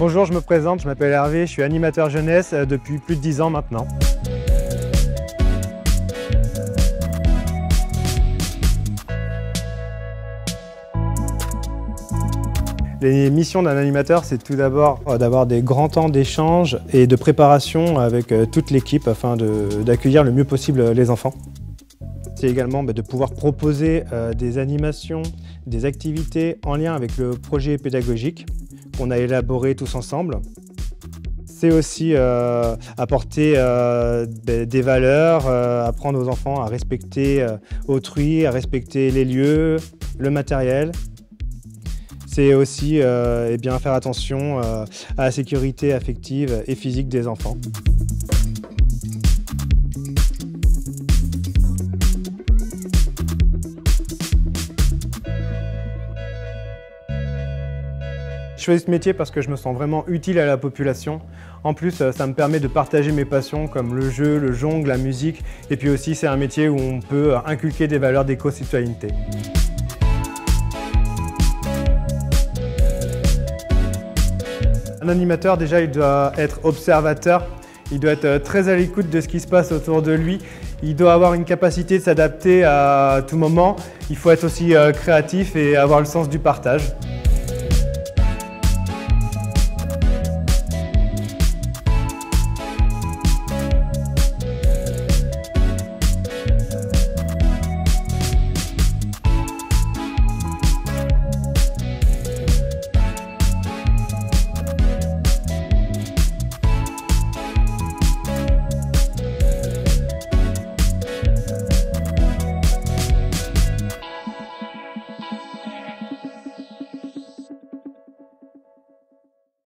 Bonjour, je me présente, je m'appelle Hervé, je suis animateur jeunesse euh, depuis plus de 10 ans maintenant. Les missions d'un animateur, c'est tout d'abord euh, d'avoir des grands temps d'échange et de préparation avec euh, toute l'équipe afin d'accueillir le mieux possible les enfants. C'est également bah, de pouvoir proposer des animations, des activités en lien avec le projet pédagogique qu'on a élaboré tous ensemble. C'est aussi euh, apporter euh, des valeurs, euh, apprendre aux enfants à respecter autrui, à respecter les lieux, le matériel. C'est aussi eh bien, faire attention à la sécurité affective et physique des enfants. Je choisis ce métier parce que je me sens vraiment utile à la population. En plus, euh, ça me permet de partager mes passions comme le jeu, le jongle, la musique. Et puis aussi, c'est un métier où on peut inculquer des valeurs d'éco-citoyenneté. Un animateur, déjà, il doit être observateur. Il doit être euh, très à l'écoute de ce qui se passe autour de lui. Il doit avoir une capacité de s'adapter à tout moment. Il faut être aussi euh, créatif et avoir le sens du partage.